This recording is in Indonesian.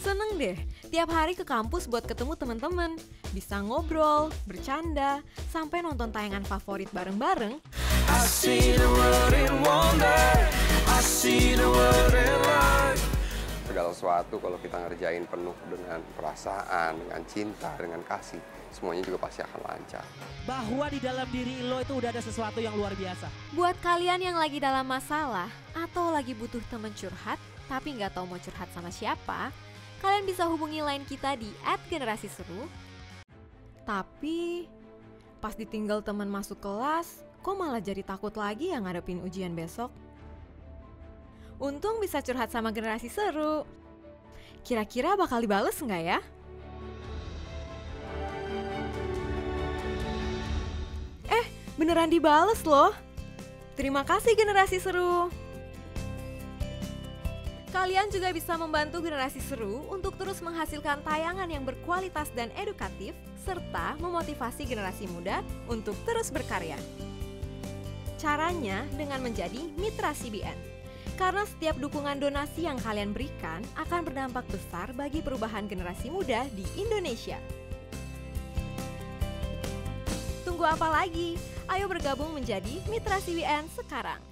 Seneng deh, tiap hari ke kampus buat ketemu teman-teman. Bisa ngobrol, bercanda, sampai nonton tayangan favorit bareng-bareng. I see the world in wonder. I see the world in light. segala sesuatu kalau kita ngerjain penuh dengan perasaan, dengan cinta, dengan kasih, semuanya juga pasti akan lancar. bahwa di dalam diri lo itu udah ada sesuatu yang luar biasa. Buat kalian yang lagi dalam masalah atau lagi butuh temen curhat, tapi nggak tahu mau curhat sama siapa, kalian bisa hubungi line kita di @generasiseru. Tapi pas ditinggal teman masuk kelas, kok malah jadi takut lagi yang ngadepin ujian besok? Untung bisa curhat sama generasi seru. Kira-kira bakal dibales nggak ya? Eh, beneran dibales loh. Terima kasih generasi seru. Kalian juga bisa membantu generasi seru untuk terus menghasilkan tayangan yang berkualitas dan edukatif serta memotivasi generasi muda untuk terus berkarya. Caranya dengan menjadi mitra CBN. Karena setiap dukungan donasi yang kalian berikan akan berdampak besar bagi perubahan generasi muda di Indonesia. Tunggu apa lagi? Ayo bergabung menjadi mitra CBN sekarang.